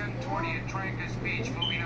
1020 at Trancas Beach, moving.